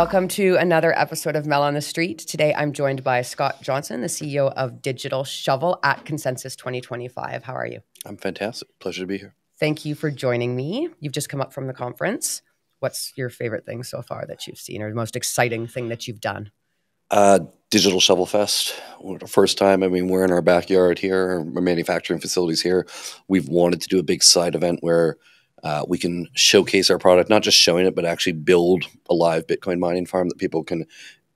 Welcome to another episode of Mel on the Street. Today I'm joined by Scot Johnson, the CEO of Digital Shovel at Consensus 2025. How are you? I'm fantastic. Pleasure to be here. Thank you for joining me. You've just come up from the conference. What's your favorite thing so far that you've seen or the most exciting thing that you've done? Uh, Digital Shovel Fest. First time. I mean, we're in our backyard here, our manufacturing facilities here. We've wanted to do a big side event where uh, we can showcase our product, not just showing it, but actually build a live Bitcoin mining farm that people can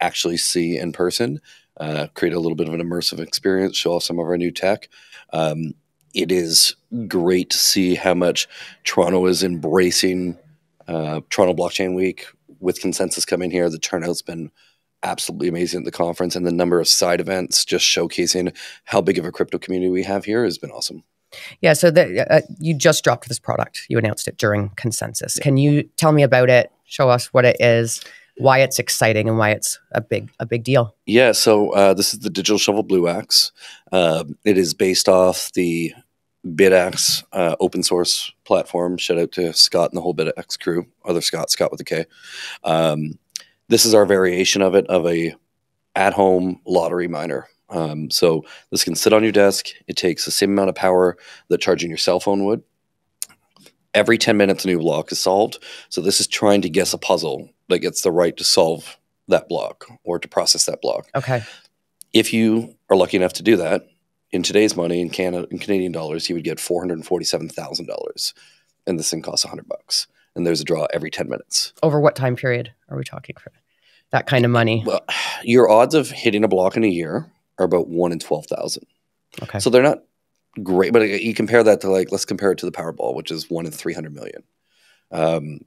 actually see in person. Uh, create a little bit of an immersive experience, show off some of our new tech. Um, it is great to see how much Toronto is embracing uh, Toronto Blockchain Week with consensus coming here. The turnout's been absolutely amazing at the conference, and the number of side events just showcasing how big of a crypto community we have here has been awesome. Yeah, so the, uh, you just dropped this product. You announced it during consensus. Can you tell me about it? Show us what it is, why it's exciting, and why it's a big a big deal. Yeah, so uh, this is the Digital Shovel BluAx. Uh, it is based off the Bitaxe uh, open source platform. Shout out to Skot and the whole Bitaxe crew. Other Skot, Skot with a K. Um, this is our variation of it of a at home lottery miner. Um, so this can sit on your desk. It takes the same amount of power that charging your cell phone would. Every 10 minutes, a new block is solved. So this is trying to guess a puzzle that gets the right to solve that block or to process that block. Okay. If you are lucky enough to do that, in today's money, in Canada, in Canadian dollars, you would get four hundred forty-seven thousand dollars, and this thing costs hundred bucks. And there's a draw every ten minutes. Over what time period are we talking for that kind of money? Well, your odds of hitting a block in a year are about one in twelve thousand. Okay. So they're not great, but you compare that to like let's compare it to the Powerball, which is one in three hundred million. Um,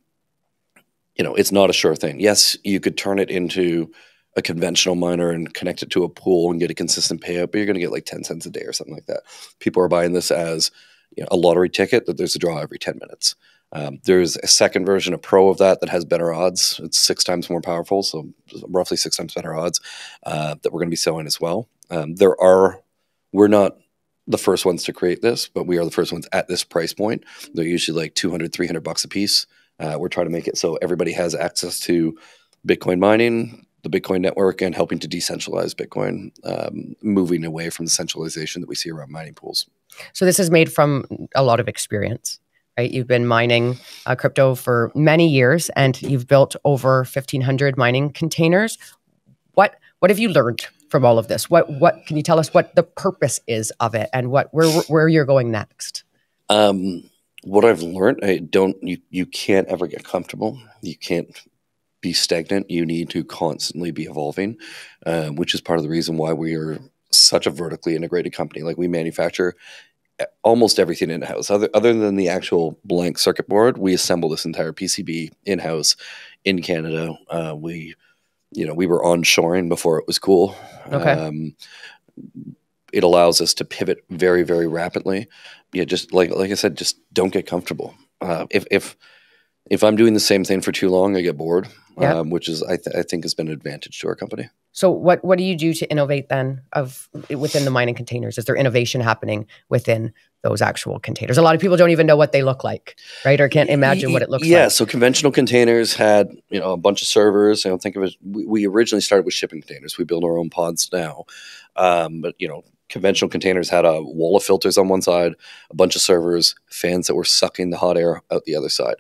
you know, it's not a sure thing. Yes, you could turn it into a conventional miner and connect it to a pool and get a consistent payout, but you're going to get like 10 cents a day or something like that. People are buying this as you know, a lottery ticket that there's a draw every 10 minutes. Um, there's a second version, a pro of that, that has better odds. It's six times more powerful, so roughly six times better odds uh, that we're going to be selling as well. Um, there are, we're not the first ones to create this, but we are the first ones at this price point. They're usually like 200, 300 bucks a piece. Uh, we're trying to make it so everybody has access to Bitcoin mining, the Bitcoin network, and helping to decentralize Bitcoin, um, moving away from the centralization that we see around mining pools. So this is made from a lot of experience, right? You've been mining uh, crypto for many years, and you've built over fifteen hundred mining containers. What what have you learned from all of this? What what can you tell us what the purpose is of it, and what where where you're going next? Um, what I've learned, I don't you you can't ever get comfortable. You can't be stagnant. You need to constantly be evolving, uh, which is part of the reason why we are such a vertically integrated company. Like we manufacture almost everything in house, other other than the actual blank circuit board. We assemble this entire PCB in house in Canada. Uh, we, you know, we were onshoring before it was cool. Okay. Um, it allows us to pivot very very rapidly. Yeah, just like like I said, just don't get comfortable. Uh, if if if I'm doing the same thing for too long, I get bored, yeah. um, which is I, th- I think has been an advantage to our company. So what what do you do to innovate then of within the mining containers? Is there innovation happening within those actual containers? A lot of people don't even know what they look like, right? Or can't imagine what it looks yeah, like. Yeah, so conventional containers had you know a bunch of servers. I don't think of it. We, we originally started with shipping containers. We build our own pods now, um, but you know conventional containers had a wall of filters on one side, a bunch of servers, fans that were sucking the hot air out the other side.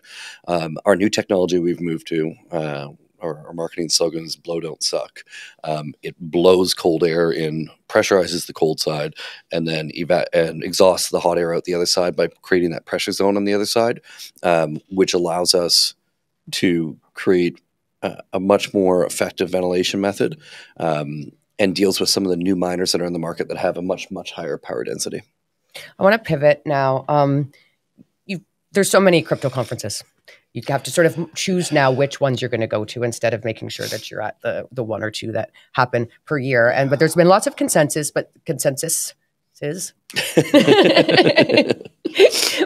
Um, our new technology we've moved to, uh, our, our, marketing slogan is "Blow Don't Suck." Um, it blows cold air in, pressurizes the cold side, and then eva- and exhausts the hot air out the other side by creating that pressure zone on the other side, um, which allows us to create a, a much more effective ventilation method. Um, and deals with some of the new miners that are in the market that have a much much higher power density. I want to pivot now. Um, you there's so many crypto conferences. You have to sort of choose now which ones you're going to go to instead of making sure that you're at the the one or two that happen per year. And but there's been lots of consensus, but consensus is.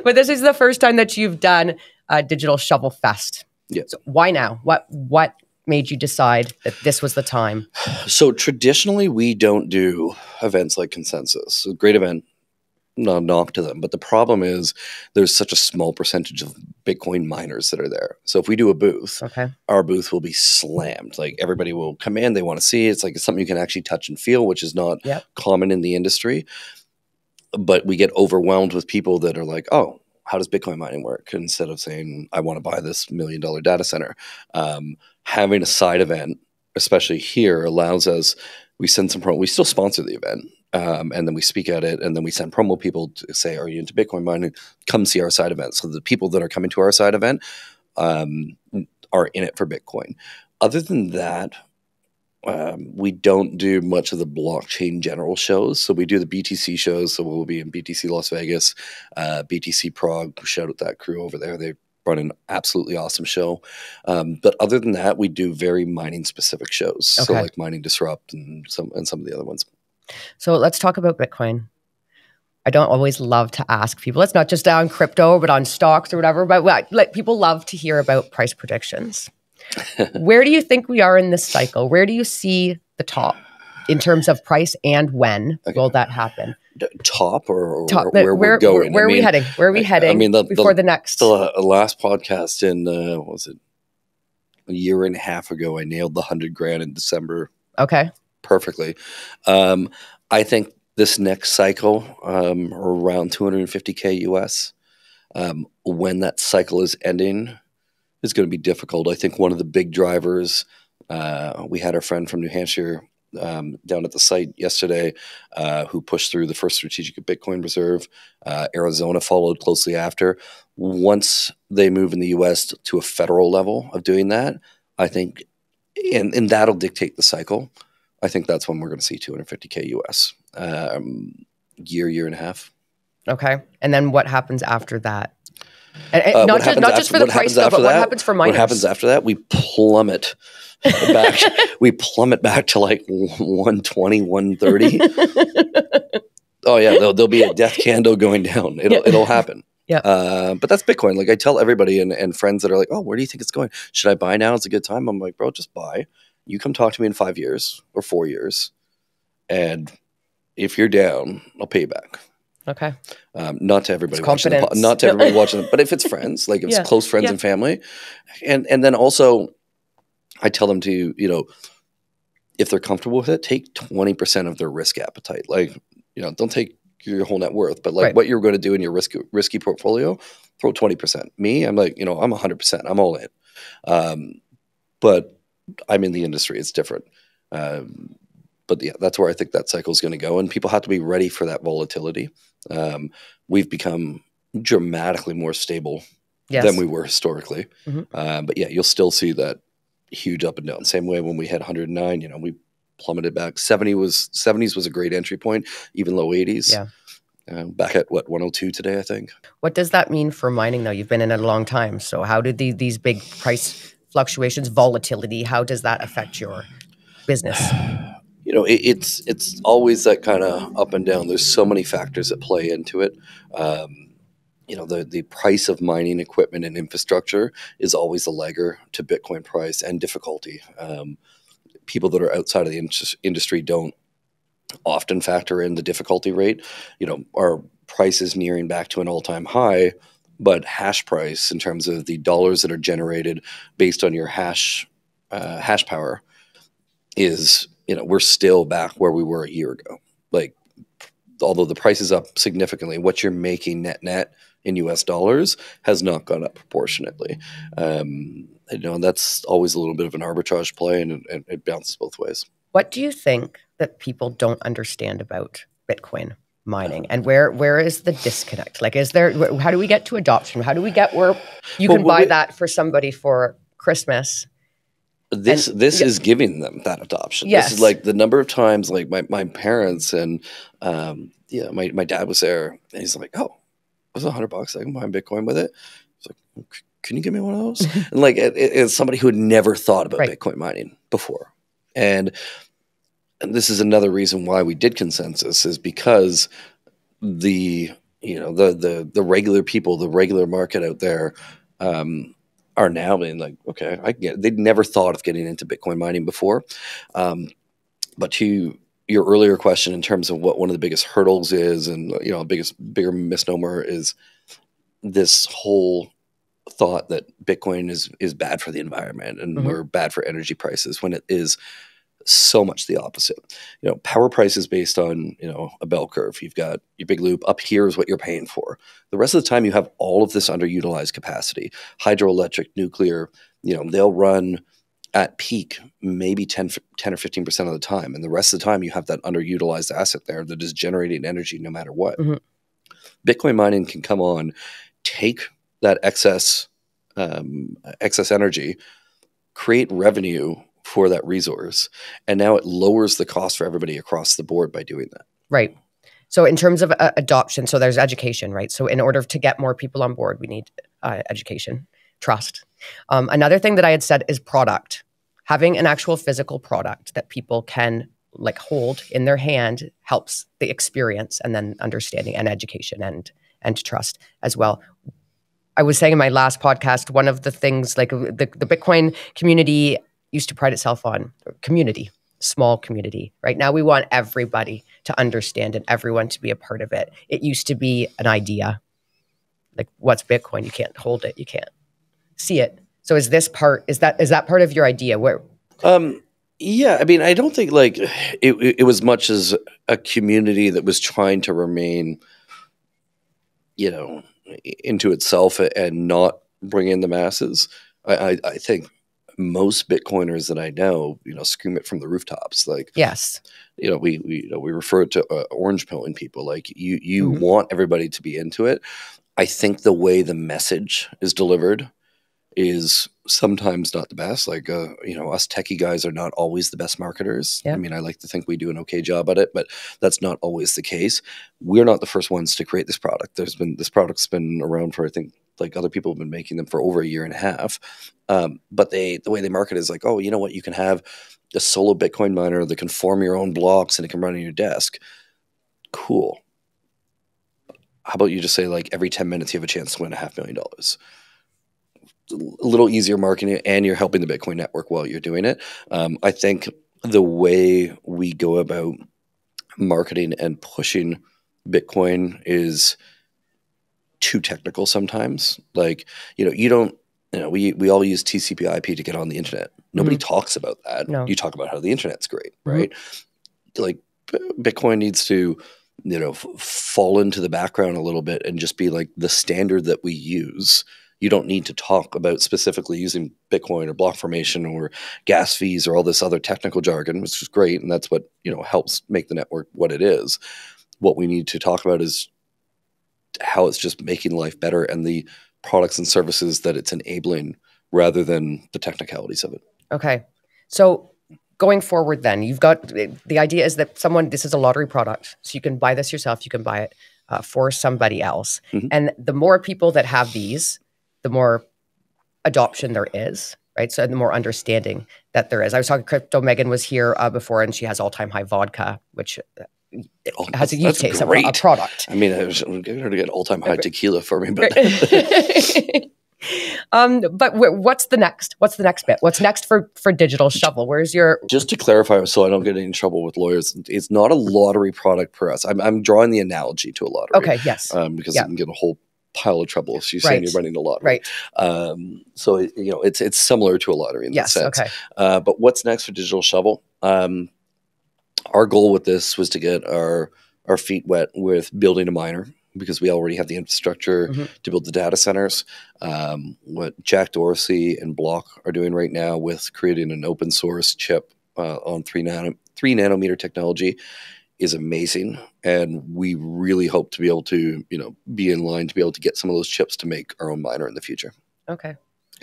but this is the first time that you've done a digital shovel fest. Yeah. So why now? What what made you decide that this was the time? So traditionally, we don't do events like Consensus. A great event, no knock to them. But the problem is there's such a small percentage of Bitcoin miners that are there. So if we do a booth, Okay. our booth will be slammed. Like everybody will come in, they want to see. It's like it's something you can actually touch and feel, which is not Yep. common in the industry. But we get overwhelmed with people that are like, oh, how does Bitcoin mining work? Instead of saying, I want to buy this million dollar data center. Um, having a side event, especially here, allows us, we send some promo, we still sponsor the event. Um, and then we speak at it, and then we send promo people to say, "Are you into Bitcoin mining? Come see our side event." So the people that are coming to our side event um, are in it for Bitcoin. Other than that, um, we don't do much of the blockchain general shows. So we do the BTC shows. So we'll be in BTC Las Vegas, uh, BTC Prague. Shout out that crew over there. They run an absolutely awesome show. Um, but other than that, we do very mining specific shows. So like Mining Disrupt and some and some of the other ones. So let's talk about Bitcoin. I don't always love to ask people. It's not just on crypto, but on stocks or whatever. But like people love to hear about price predictions. Where do you think we are in this cycle? Where do you see the top in terms of price, and when Okay. will that happen? Top or, or Top, where, we're going. Where, I are we heading? Where are we I- I mean, the- the- before the next? The uh, last podcast in uh, what was it a year and a half ago? I nailed the hundred grand in December okay. perfectly. Um, I think this next cycle, um, around 250k US, um, when that cycle is ending, is going to be difficult. I think one of the big drivers. Uh, we had our friend from New Hampshire um, down at the site yesterday uh, who pushed through the first strategic Bitcoin reserve. Uh, Arizona followed closely after. Once they move in the US to a federal level of doing that, I think, and, and that'll dictate the cycle. I think that's when we're going to see 250k US um, year, year and a half. Okay. And then what happens after that? And, and Uh, not just not after- for the price, though, but what that? happens for miners? What happens after that? We plummet back. we plummet back to like 120, 130. oh yeah, there'll, there'll be a death candle going down. It'll Yeah. it'll happen. Yeah. Uh, but that's Bitcoin. Like I tell everybody and, and friends that are like, oh, where do you think it's going? Should I buy now? It's a good time. I'm like, bro, just buy. You come talk to me in five years or four years, and if you're down, I'll pay you back. Okay. Um, not to everybody It's watching, the po- not to everybody watching, but if it's friends, like if Yeah, it's close friends yeah. and family, and and then also, I tell them to you know, if they're comfortable with it, take twenty percent of their risk appetite. Like you know, don't take your whole net worth, but like Right. what you're going to do in your risky risky portfolio, throw twenty percent. Me, I'm like you know, I'm hundred percent. I'm all in, um, but I'm in the industry. It's different. Um, but yeah, that's where I think that cycle is going to go, and people have to be ready for that volatility. Um, we've become dramatically more stable Yes. than we were historically. Mhm. Um, but yeah, you'll still see that huge up and down. Same way when we had 109, you know, we plummeted back. 70 was 70s was a great entry point, even low 80s. Yeah. Uh, back at what 102 today, I think. What does that mean for mining, though? You've been in it a long time. So, how did the, these big price fluctuations, volatility, how does that affect your business? you know, it, it's it's always that kind of up and down. There's so many factors that play into it. Um, you know, the the price of mining equipment and infrastructure is always a lagger to Bitcoin price and difficulty. Um, people that are outside of the indus- industry don't often factor in the difficulty rate. You know, our price is nearing back to an all time high, but hash price in terms of the dollars that are generated based on your hash uh, hash power is you know we're still back where we were a year ago. Like although the price is up significantly, what you're making net net in U.S. dollars has not gone up proportionately. Um, you know, and that's always a little bit of an arbitrage play, and it, it bounces both ways. What do you think that people don't understand about Bitcoin mining, and where where is the disconnect? Like, is there? How do we get to adoption? How do we get where you Well, can buy we- that for somebody for Christmas? This And- this yeah. is giving them that adoption. This Yes. is like the number of times like my, my parents and um, yeah, my, my dad was there and he's like, Oh, it was a hundred bucks. I can buy Bitcoin with it. He's like, can you give me one of those? and like it, it- it's somebody who had never thought about Right. Bitcoin mining before. And and this is another reason why we did consensus is because the you know the the the regular people, the regular market out there, um, are now being like, okay, I can get. They'd never thought of getting into Bitcoin mining before, um, but to your earlier question in terms of what one of the biggest hurdles is, and you know, biggest bigger misnomer is this whole thought that Bitcoin is is bad for the environment and Mhm. or bad for energy prices when it is so much the opposite. You know, power price is based on you know a bell curve. You've got your big loop up here is what you're paying for. The rest of the time, you have all of this underutilized capacity. Hydroelectric, nuclear. You know, they'll run at peak maybe 10, 10 or 15% of the time. And the rest of the time, you have that underutilized asset there that is generating energy no matter what. Mhm. Bitcoin mining can come on, take that excess um, excess energy, create revenue for that resource, and now it lowers the cost for everybody across the board by doing that. Right. So, in terms of uh, adoption, so there's education, right? So, in order to get more people on board, we need uh, education, trust. Um, another thing that I had said is product. Having an actual physical product that people can like hold in their hand helps the experience and then understanding and education and and trust as well. I was saying in my last podcast, one of the things like the, the Bitcoin community used to pride itself on community, small community. Right now, we want everybody to understand and everyone to be a part of it. It used to be an idea. Like, what's Bitcoin? You can't hold it. You can't see it. So, is this part? Is that is that part of your idea? Where? Um, yeah, I mean, I don't think like it, it, was much as a community that was trying to remain, you know, into itself and not bring in the masses. I, I, I think most Bitcoiners that I know, you know, scream it from the rooftops. Like, Yes. you know, we we you know, we refer to uh, orange pilling people. Like, you you Mhm. want everybody to be into it. I think the way the message is delivered is sometimes not the best. Like, uh, you know, us techie guys are not always the best marketers. I mean, I like to think we do an okay job at it, but that's not always the case. We're not the first ones to create this product. There's been this product's been around for I think like other people have been making them for over a year and a half. Um, but they the way they market is like, oh, you know what, you can have a solo Bitcoin miner that can form your own blocks and it can run on your desk. Cool. How about you just say like every 10 minutes you have a chance to win a half million dollars? A little easier marketing and you're helping the Bitcoin network while you're doing it. Um, I think the way we go about marketing and pushing Bitcoin is too technical sometimes. Like, you know, you don't, you know, we, we all use TCP IP to get on the internet. Nobody talks about that. No. You talk about how the internet's great, Mhm. right? Like, Bitcoin needs to, you know, f- fall into the background a little bit and just be like the standard that we use. You don't need to talk about specifically using Bitcoin or block formation or gas fees or all this other technical jargon, which is great, and that's what you know helps make the network what it is. What we need to talk about is how it's just making life better and the products and services that it's enabling rather than the technicalities of it. Okay. So going forward, then you've got the idea is that someone this is a lottery product, so you can buy this yourself. You can buy it uh, for somebody else, Mhm. and the more people that have these, the more adoption there is. Right. So the more understanding that there is. I was talking crypto. Megan was here uh, before, and she has all time high vodka, which Oh, has a use case, a, a product. I mean, I was I'm getting her to get all time high tequila for me, but um, but wh- what's the next? What's the next bit? What's next for for digital shovel? Where's your just to clarify, so I don't get in trouble with lawyers, it's not a lottery product for us. I'm, I'm drawing the analogy to a lottery. okay? Yes, Um, because Yeah. you can get a whole pile of trouble if you're saying you're running a lottery. right. Um, so you know, it's it's similar to a lottery in Yes. that sense. Okay. Uh, but what's next for Digital Shovel? Um, our goal with this was to get our our feet wet with building a miner because we already have the infrastructure Mhm. to build the data centers. Um, what Jack Dorsey and Block are doing right now with creating an open source chip uh, on three nano three nanometer technology is amazing, and we really hope to be able to you know be in line to be able to get some of those chips to make our own miner in the future Okay.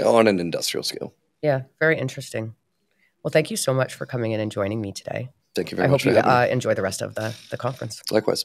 on an industrial scale. Yeah. Very interesting. Well, thank you so much for coming in and joining me today. Thank you very I much. I hope you uh, enjoy the rest of the, the conference. Likewise.